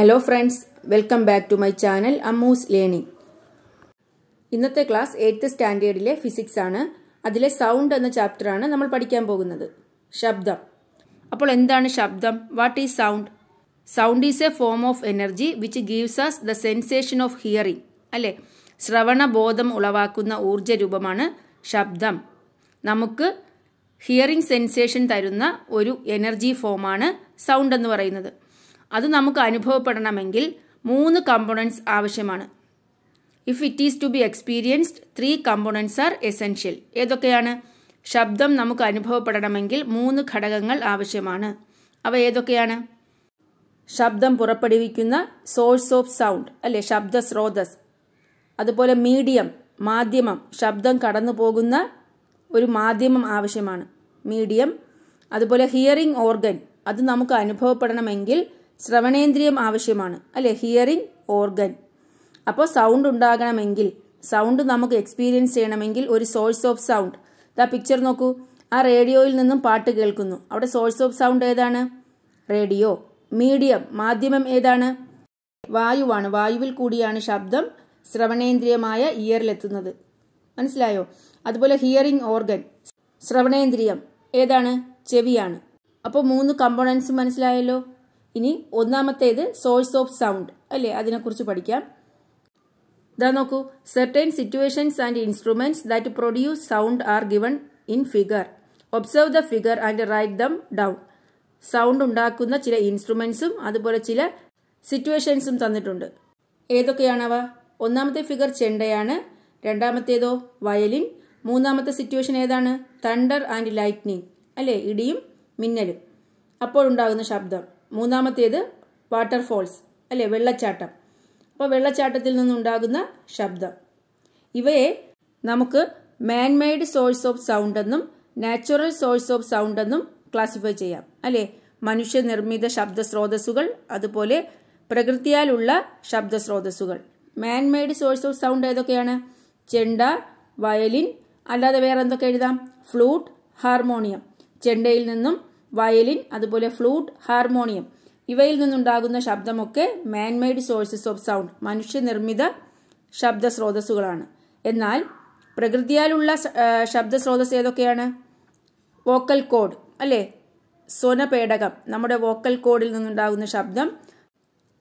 Hello friends welcome back to my channel Ammu's learning ഇന്നത്തെ class eighth സ്റ്റാൻഡേർഡിലെ physics ആണ്. അതിലെ സൗണ്ട് എന്ന ചാപ്റ്ററാണ് നമ്മൾ പഠിക്കാൻ പോകുന്നത്. ശബ്ദം. അപ്പോൾ എന്താണ് ശബ്ദം? What is sound sound is a form of energy which gives us the sensation of hearing അല്ലേ? ശ്രവണബോധം ഉളവാക്കുന്ന ഊർജ രൂപമാണ് ശബ്ദം. നമുക്ക് ഹിയറിംഗ് സെൻസേഷൻ തരുന്ന ഒരു എനർജി ഫോമാണ് സൗണ്ട് എന്ന് പറയുന്നത്. അത് നമുക്ക് അനുഭവപ്പെടണമെങ്കിൽ മൂന്ന് കമ്പോണൻസ് ആവശ്യമാണ്. If it is to be experienced three components are essential ഏതൊക്കെയാണ്? ശബ്ദം നമുക്ക് അനുഭവപ്പെടണമെങ്കിൽ മൂന്ന് ഘടകങ്ങൾ ആവശ്യമാണ്. അവ ഏതൊക്കെയാണ്? ശബ്ദം പുറപ്പെടുവിക്കുന്ന സോഴ്സ് ഓഫ് സൗണ്ട് അല്ലെ ശബ്ദ സ്രോതസ്. അതുപോലെ മീഡിയം മാധ്യമം ശബ്ദം കടന്നു പോകുന്ന ഒരു മാധ്യമം ആവശ്യമാണ്. മീഡിയം അതുപോലെ ഹിയറിംഗ് ഓർഗൻ അത് നമുക്ക് അനുഭവപ്പെടണമെങ്കിൽ ശ്രവണേന്ദ്രിയം ആവശ്യമാണ്. അല്ലെ? ഹിയറിംഗ് ഓർഗൻ അപ്പോൾ സൗണ്ട് ഉണ്ടാകണമെങ്കിൽ സൗണ്ട് നമുക്ക് എക്സ്പീരിയൻസ് ചെയ്യണമെങ്കിൽ ഒരു സോഴ്സ് ഓഫ് സൗണ്ട് ദാ പിക്ചർ നോക്കൂ. ആ റേഡിയോയിൽ നിന്നും പാട്ട് കേൾക്കുന്നു. അവിടെ സോഴ്സ് ഓഫ് സൗണ്ട് ഏതാണ്? റേഡിയോ മീഡിയം മാധ്യമം ഏതാണ്? വായുവാണ്. വായുവിൽ കൂടിയാണ് ശബ്ദം ശ്രവണേന്ദ്രിയമായ ഇയറിലെത്തുന്നത് മനസ്സിലായോ? അതുപോലെ ഹിയറിംഗ് ഓർഗൻ ശ്രവണേന്ദ്രിയം ഏതാണ്? ചെവിയാണ്. അപ്പോൾ മൂന്ന് കമ്പോണൻസ് മനസ്സിലായല്ലോ? ഇനി ഒന്നാമത്തേത് സോഴ്സ് ഓഫ് സൗണ്ട് അല്ലേ? അതിനെക്കുറിച്ച് പഠിക്കാം. ഇതാ നോക്കൂ. Certain situations and instruments that produce sound are given in figure observe the figure and write them down sound ഉണ്ടാക്കുന്ന ചില ഇൻസ്ട്രുമെന്റ്സും അതുപോലെ ചില സിറ്റുവേഷൻസും തന്നിട്ടുണ്ട്. ഏതൊക്കെയാണവ ഒന്നാമത്തെ ഫിഗർ ചെണ്ടയാണ്. രണ്ടാമത്തേതോ വയലിൻ. മൂന്നാമത്തെ സിറ്റുവേഷൻ ഏതാണ്? തണ്ടർ ആൻഡ് ലൈറ്റ്നിങ് അല്ലേ? ഇടിയും മിന്നലും. അപ്പോഴുണ്ടാകുന്ന ശബ്ദം. മൂന്നാമത്തേത് വാട്ടർഫോൾസ് അല്ലെ? വെള്ളച്ചാട്ടം. അപ്പോൾ വെള്ളച്ചാട്ടത്തിൽ നിന്നുണ്ടാകുന്ന ശബ്ദം. ഇവയെ നമുക്ക് മാൻമെയ്ഡ് സോഴ്സ് ഓഫ് സൗണ്ട് എന്നും നാച്ചുറൽ സോഴ്സ് ഓഫ് സൗണ്ട് എന്നും ക്ലാസിഫൈ ചെയ്യാം. അല്ലേ? മനുഷ്യനിർമ്മിത ശബ്ദ സ്രോതസ്സുകൾ അതുപോലെ പ്രകൃതിയാലുള്ള ശബ്ദ സ്രോതസ്സുകൾ മാൻമെയ്ഡ് സോഴ്സ് ഓഫ് സൗണ്ട് ഏതൊക്കെയാണ്? ചെണ്ട വയലിൻ അല്ലാതെ വേറെ എന്തൊക്കെ എഴുതാം? ഫ്ലൂട്ട് ഹാർമോണിയം ചെണ്ടയിൽ നിന്നും വയലിൻ അതുപോലെ ഫ്ലൂട്ട് ഹാർമോണിയം. ഇവയിൽ നിന്നുണ്ടാകുന്ന ശബ്ദമൊക്കെ മാൻമെയ്ഡ് സോഴ്സസ് ഓഫ് സൗണ്ട് മനുഷ്യനിർമ്മിത ശബ്ദ സ്രോതസ്സുകളാണ് എന്നാൽ പ്രകൃതിയാലുള്ള ശബ്ദ സ്രോതസ് ഏതൊക്കെയാണ്? വോക്കൽ കോഡ് അല്ലേ? സ്വനപേടകം നമ്മുടെ വോക്കൽ കോഡിൽ നിന്നുണ്ടാകുന്ന ശബ്ദം.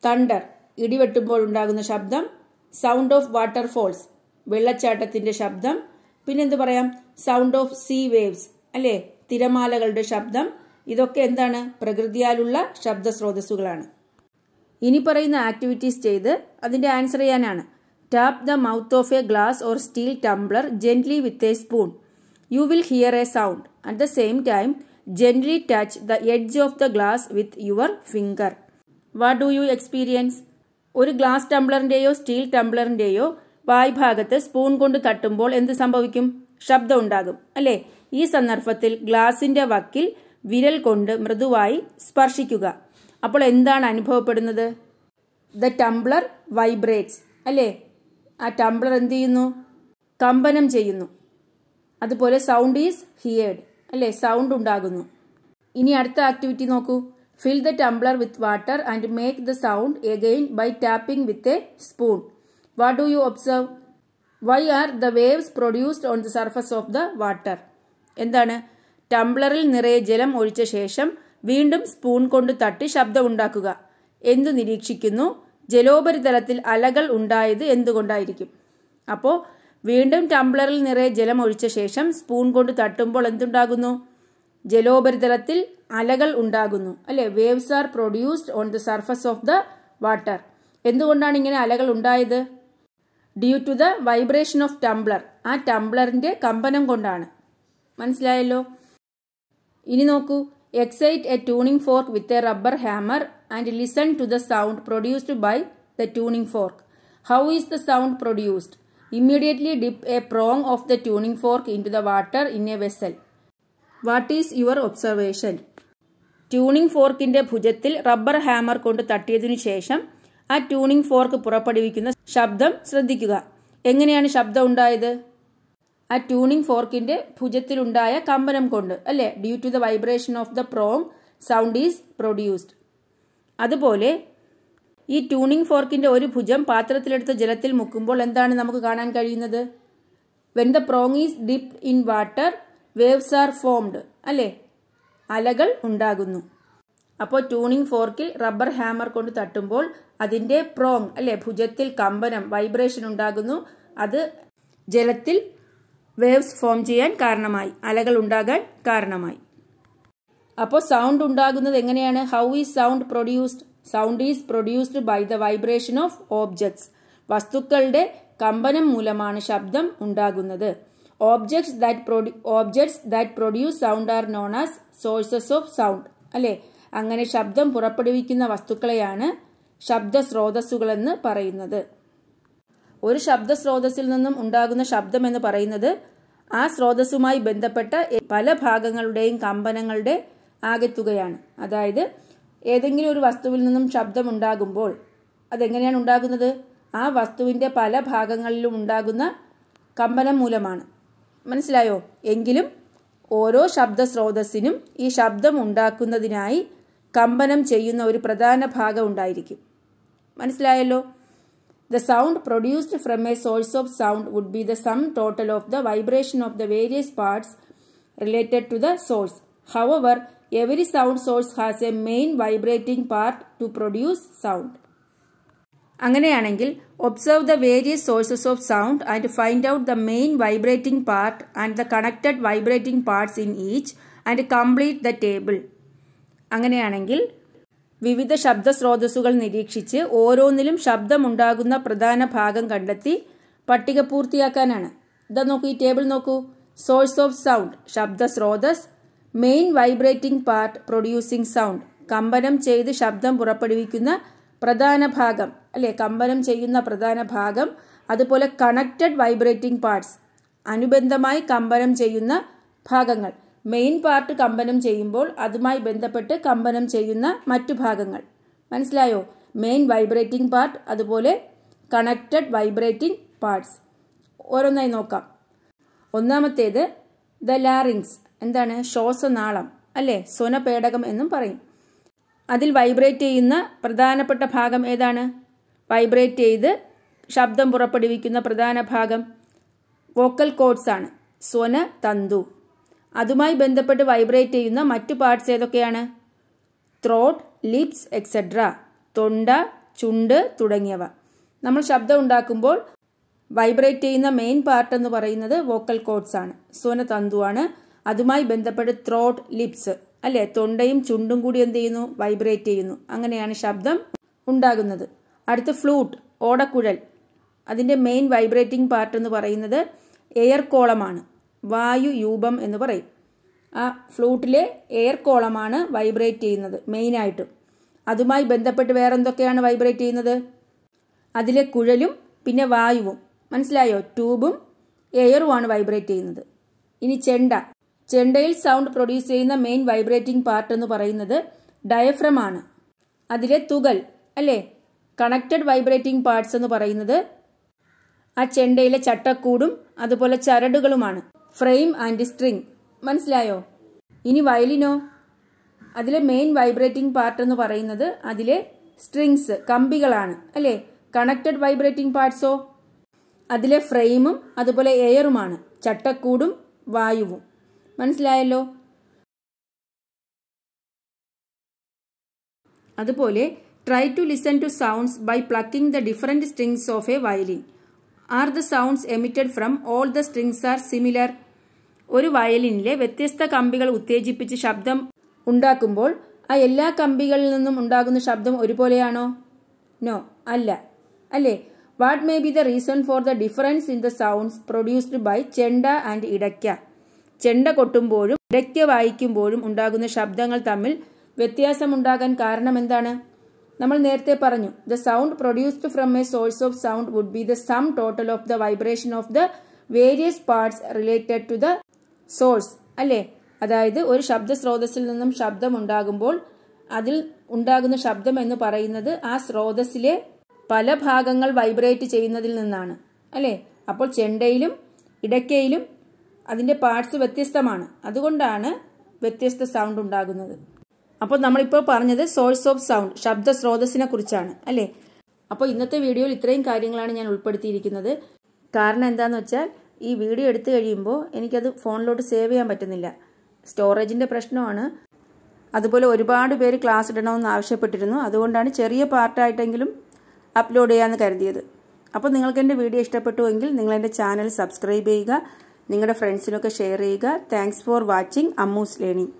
തണ്ടർ ഇടിവെട്ടുമ്പോൾ ഉണ്ടാകുന്ന ശബ്ദം. സൗണ്ട് ഓഫ് വാട്ടർഫോൾസ് വെള്ളച്ചാട്ടത്തിന്റെ ശബ്ദം. പിന്നെന്ത് പറയാം? സൗണ്ട് ഓഫ് സീ വേവ്സ് അല്ലേ? തിരമാലകളുടെ ശബ്ദം. ഇതൊക്കെ എന്താണ്? പ്രകൃതിയാലുള്ള ശബ്ദ സ്രോതസ്സുകളാണ് ഇനി പറയുന്ന ആക്ടിവിറ്റീസ് ചെയ്ത് അതിന്റെ ആൻസർ ചെയ്യാനാണ്. Tap the mouth of a glass or steel tumbler gently with a spoon you will hear a sound at the same time gently touch the edge of the glass with your finger what do you experience ഒരു glass ടംബ്ലറിന്റെയോ steel ടംബ്ലറിന്റെയോ വായ്ഭാഗത്ത് spoon കൊണ്ട് തട്ടുമ്പോൾ എന്ത് സംഭവിക്കും? ശബ്ദം ഉണ്ടാകും. അല്ലേ? ഈ സന്ദർഭത്തിൽ ഗ്ലാസിന്റെ വക്കിൽ വിരൽ കൊണ്ട് മൃദുവായി സ്പർശിക്കുക. അപ്പോൾ എന്താണ് അനുഭവപ്പെടുന്നത്? ദ ടംബ്ലർ വൈബ്രേറ്റ്സ് അല്ലേ? ആ ടംബ്ലർ എന്ത് ചെയ്യുന്നു? കമ്പനം ചെയ്യുന്നു. അതുപോലെ സൗണ്ട് ഈസ് ഹിയേഡ് അല്ലേ? സൗണ്ട് ഉണ്ടാകുന്നു. ഇനി അടുത്ത ആക്ടിവിറ്റി നോക്കൂ. Fill the tumbler with water and make the sound again by tapping with a spoon what do you observe why are the waves produced on the surface of the water എന്താണ്? ടംബ്ലറിൽ നിറയെ ജലം ഒഴിച്ച ശേഷം വീണ്ടും spoon കൊണ്ട് തട്ടി ശബ്ദം ഉണ്ടാക്കുക എന്തു നിരീക്ഷിക്കുന്നു? ജലോപരിതലത്തിൽ അലകൾ ഉണ്ടായത് എന്തുകൊണ്ടായിരിക്കും? അപ്പോൾ വീണ്ടും ടംബ്ലറിൽ നിറയെ ജലം ഒഴിച്ച ശേഷം സ്പൂൺ കൊണ്ട് തട്ടുമ്പോൾ എന്തുണ്ടാകുന്നു? ജലോപരിതലത്തിൽ അലകൾ ഉണ്ടാകുന്നു. അല്ലെ? Waves are produced on the surface of the water. എന്തുകൊണ്ടാണ് ഇങ്ങനെ അലകൾ ഉണ്ടായത്? Due to the vibration of tumbler. ആ ടംബ്ലറിന്റെ കമ്പനം കൊണ്ടാണ്. മനസ്സിലായല്ലോ? ഇനി നോക്കൂ. Excite a tuning fork with a rubber hammer and listen to the sound produced by the tuning fork how is the sound produced immediately dip a prong of the tuning fork into the water in a vessel what is your observation tuning ഫോർക്കിന്റെ ഭുജത്തിൽ rubber hammer കൊണ്ട് തട്ടിയതിനു ശേഷം ആ tuning fork പുറപ്പെടുവിക്കുന്ന ശബ്ദം ശ്രദ്ധിക്കുക. എങ്ങനെയാണ് ശബ്ദം ഉണ്ടായത്? ആ ട്യൂണിംഗ് ഫോർക്കിന്റെ ഭുജത്തിലുണ്ടായ കമ്പനം കൊണ്ട് അല്ലേ? Due to the vibration of the prong sound is produced അതുപോലെ ഈ ട്യൂണിംഗ് ഫോർക്കിന്റെ ഒരു ഭുജം പാത്രത്തിലെടുത്ത ജലത്തിൽ മുക്കുമ്പോൾ എന്താണ് നമുക്ക് കാണാൻ കഴിയുന്നത്? When the prong is dip in water waves are formed അല്ലേ? അലകൾ ഉണ്ടാകുന്നു. അപ്പോൾ ട്യൂണിംഗ് ഫോർക്കിൽ റബ്ബർ ഹാമർ കൊണ്ട് തട്ടുമ്പോൾ അതിന്റെ പ്രോങ് അല്ലെ? ഭുജത്തിൽ കമ്പനം വൈബ്രേഷൻ ഉണ്ടാകുന്നു. അത് ജലത്തിൽ വേവ്സ് ഫോം ചെയ്യാൻ കാരണമായി. അലകൾ ഉണ്ടാകാൻ കാരണമായി. അപ്പോൾ സൗണ്ട് ഉണ്ടാകുന്നത് എങ്ങനെയാണ്? How is sound produced sound is produced by the vibration of objects വസ്തുക്കളുടെ കമ്പനം മൂലമാണ് ശബ്ദം ഉണ്ടാകുന്നത്. Objects that produce objects that produce sound are known as sources of sound അല്ലേ? അങ്ങനെ ശബ്ദം പുറപ്പെടുവിക്കുന്ന വസ്തുക്കളെയാണ് ശബ്ദ സ്രോതസ്സുകളെന്ന് പറയുന്നത്. ഒരു ശബ്ദ സ്രോതസ്സിൽ നിന്നും ഉണ്ടാകുന്ന ശബ്ദം എന്ന് പറയുന്നത് ആ സ്രോതസ്സുമായി ബന്ധപ്പെട്ട പല ഭാഗങ്ങളുടെയും കമ്പനങ്ങളുടെ ആകെത്തുകയാണ്. അതായത് ഏതെങ്കിലും ഒരു വസ്തുവിൽ നിന്നും ശബ്ദം ഉണ്ടാകുമ്പോൾ അതെങ്ങനെയാണ് ഉണ്ടാകുന്നത്? ആ വസ്തുവിന്റെ പല ഭാഗങ്ങളിലും ഉണ്ടാകുന്ന കമ്പനം മൂലമാണ്. മനസ്സിലായോ? എങ്കിലും ഓരോ ശബ്ദ സ്രോതസ്സിനും ഈ ശബ്ദം ഉണ്ടാക്കുന്നതിനായി കമ്പനം ചെയ്യുന്ന ഒരു പ്രധാന ഭാഗം ഉണ്ടായിരിക്കും. മനസ്സിലായല്ലോ? The sound produced from a source of sound would be the sum total of the vibration of the various parts related to the source. However, every sound source has a main vibrating part to produce sound. അങ്ങനെയാണെങ്കിൽ observe the various sources of sound and find out the main vibrating part and the connected vibrating parts in each and complete the table അങ്ങനെയാണെങ്കിൽ വിവിധ ശബ്ദസ്രോതസ്സുകൾ നിരീക്ഷിച്ച് ഓരോന്നിലും ശബ്ദമുണ്ടാകുന്ന പ്രധാന ഭാഗം കണ്ടെത്തി പട്ടിക പൂർത്തിയാക്കാനാണ്. ഇതാ നോക്കൂ ഈ ടേബിൾ നോക്കൂ. Source of sound ശബ്ദസ്രോതസ് main vibrating part producing sound കമ്പനം ചെയ്ത് ശബ്ദം പുറപ്പെടുവിക്കുന്ന പ്രധാന ഭാഗം അല്ലെ? കമ്പനം ചെയ്യുന്ന പ്രധാന ഭാഗം അതുപോലെ കണക്റ്റഡ് വൈബ്രേറ്റിംഗ് പാർട്സ് അനുബന്ധമായി കമ്പനം ചെയ്യുന്ന ഭാഗങ്ങൾ. മെയിൻ പാർട്ട് കമ്പനം ചെയ്യുമ്പോൾ അതുമായി ബന്ധപ്പെട്ട് കമ്പനം ചെയ്യുന്ന മറ്റു ഭാഗങ്ങൾ. മനസ്സിലായോ? മെയിൻ വൈബ്രേറ്റിംഗ് പാർട്ട് അതുപോലെ കണക്റ്റഡ് വൈബ്രേറ്റിംഗ് പാർട്സ് ഓരോന്നായി നോക്കാം. ഒന്നാമത്തേത് ദ ലാറിങ്സ് എന്താണ്? ശ്വാസനാളം അല്ലെ? സ്വനപേടകം എന്നും പറയും. അതിൽ വൈബ്രേറ്റ് ചെയ്യുന്ന പ്രധാനപ്പെട്ട ഭാഗം ഏതാണ്? വൈബ്രേറ്റ് ചെയ്ത് ശബ്ദം പുറപ്പെടുവിക്കുന്ന പ്രധാന ഭാഗം വോക്കൽ കോഡ്സ് ആണ്. സ്വന തന്തു അതുമായി ബന്ധപ്പെട്ട് വൈബ്രേറ്റ് ചെയ്യുന്ന മറ്റു പാർട്സ് ഏതൊക്കെയാണ്? ത്രോട്ട് ലിപ്സ് എക്സെട്ര തൊണ്ട ചുണ്ട് തുടങ്ങിയവ. നമ്മൾ ശബ്ദം ഉണ്ടാക്കുമ്പോൾ വൈബ്രേറ്റ് ചെയ്യുന്ന മെയിൻ പാർട്ട് എന്ന് പറയുന്നത് വോക്കൽ കോഡ്സ് ആണ്. സ്വനതന്തുവാണ്. അതുമായി ബന്ധപ്പെട്ട് ത്രോട്ട് ലിപ്സ് അല്ലെ? തൊണ്ടയും ചുണ്ടും കൂടി എന്ത് ചെയ്യുന്നു? വൈബ്രേറ്റ് ചെയ്യുന്നു. അങ്ങനെയാണ് ശബ്ദം ഉണ്ടാകുന്നത്. അടുത്ത ഫ്ലൂട്ട് ഓടക്കുഴൽ. അതിന്റെ മെയിൻ വൈബ്രേറ്റിംഗ് പാർട്ട് എന്ന് പറയുന്നത് എയർ കോളമാണ് വായു യൂപം എന്ന് പറയും. ആ ഫ്ലൂട്ടിലെ എയർ കോളമാണ് വൈബ്രേറ്റ് ചെയ്യുന്നത് മെയിനായിട്ടും. അതുമായി ബന്ധപ്പെട്ട് വേറെ എന്തൊക്കെയാണ് വൈബ്രേറ്റ് ചെയ്യുന്നത്? അതിലെ കുഴലും പിന്നെ വായുവും. മനസ്സിലായോ? ട്യൂബും എയറുമാണ് വൈബ്രേറ്റ് ചെയ്യുന്നത്. ഇനി ചെണ്ട. ചെണ്ടയിൽ സൗണ്ട് പ്രൊഡ്യൂസ് ചെയ്യുന്ന മെയിൻ വൈബ്രേറ്റിംഗ് പാർട്ട് എന്ന് പറയുന്നത് ഡയഫ്രം ആണ്. അതിലെ തുകൽ അല്ലേ? കണക്റ്റഡ് വൈബ്രേറ്റിംഗ് പാർട്സ് എന്ന് പറയുന്നത് ആ ചെണ്ടയിലെ ചട്ടക്കൂടും അതുപോലെ ചരടുകളുമാണ്. ഫ്രെയിം ആൻഡ് സ്ട്രിങ് മനസ്സിലായോ? ഇനി വയലിനോ? അതിലെ മെയിൻ വൈബ്രേറ്റിംഗ് പാർട്ട് എന്ന് പറയുന്നത് അതിലെ സ്ട്രിങ്സ് കമ്പികളാണ് അല്ലേ? കണക്റ്റഡ് വൈബ്രേറ്റിംഗ് പാർട്സോ അതിലെ ഫ്രെയിമും അതുപോലെ എയറുമാണ് ചട്ടക്കൂടും വായുവും. മനസ്സിലായല്ലോ? അതുപോലെ try to listen to sounds by plucking the different strings of a violin are the sounds emitted from all the strings are similar ഒരു വയലിനിലെ വ്യത്യസ്ത കമ്പികൾ ഉത്തേജിപ്പിച്ച് ശബ്ദം ഉണ്ടാക്കുമ്പോൾ ആ എല്ലാ കമ്പികളിൽ നിന്നും ഉണ്ടാകുന്ന ശബ്ദം ഒരുപോലെയാണോ? നോ അല്ല. അല്ലേ? What may be the reason for the difference in the sounds produced by chenda and idakka. ചെണ്ട കൊട്ടുമ്പോഴും ഇടയ്ക്ക വായിക്കുമ്പോഴും ഉണ്ടാകുന്ന ശബ്ദങ്ങൾ തമ്മിൽ വ്യത്യാസമുണ്ടാകാൻ കാരണം എന്താണ്? നമ്മൾ നേരത്തെ പറഞ്ഞു the sound produced from a source of sound would be the sum total of the vibration of the various parts related to the source അല്ലേ? അതായത് ഒരു ശബ്ദ സ്രോതസ്സിൽ നിന്നും ശബ്ദം ഉണ്ടാകുമ്പോൾ അതിൽ ഉണ്ടാകുന്ന ശബ്ദം എന്ന് പറയുന്നത് ആ സ്രോതസ്സിലെ പല ഭാഗങ്ങൾ വൈബ്രേറ്റ് ചെയ്യുന്നതിൽ നിന്നാണ് അല്ലേ? അപ്പോൾ ചെണ്ടയിലും ഇടയ്ക്കയിലും അതിന്റെ പാർട്സ് വ്യത്യസ്തമാണ്. അതുകൊണ്ടാണ് വ്യത്യസ്ത സൗണ്ട് ഉണ്ടാകുന്നത്. അപ്പോൾ നമ്മളിപ്പോൾ പറഞ്ഞത് സോഴ്സ് ഓഫ് സൗണ്ട് ശബ്ദ സ്രോതസ്സിനെ കുറിച്ചാണ് അല്ലേ? അപ്പോൾ ഇന്നത്തെ വീഡിയോയിൽ ഇത്രയും കാര്യങ്ങളാണ് ഞാൻ ഉൾപ്പെടുത്തിയിരിക്കുന്നത്. കാരണം എന്താണെന്ന് വെച്ചാൽ ഈ വീഡിയോ എടുത്തു കഴിയുമ്പോൾ എനിക്കത് ഫോണിലോട്ട് സേവ് ചെയ്യാൻ പറ്റുന്നില്ല. സ്റ്റോറേജിന്റെ പ്രശ്നമാണ്. അതുപോലെ ഒരുപാട് പേര് ക്ലാസ് ഇടണമെന്ന് ആവശ്യപ്പെട്ടിരുന്നു. അതുകൊണ്ടാണ് ചെറിയ പാർട്ടായിട്ടെങ്കിലും അപ്ലോഡ് ചെയ്യാമെന്ന് കരുതിയത്. അപ്പോൾ നിങ്ങൾക്ക് എന്റെ വീഡിയോ ഇഷ്ടപ്പെട്ടുവെങ്കിൽ നിങ്ങൾ എന്റെ ചാനൽ സബ്സ്ക്രൈബ് ചെയ്യുക. നിങ്ങളുടെ ഫ്രണ്ട്സിനൊക്കെ ഷെയർ ചെയ്യുക. Thanks for watching. Ammu's learning